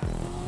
Bye.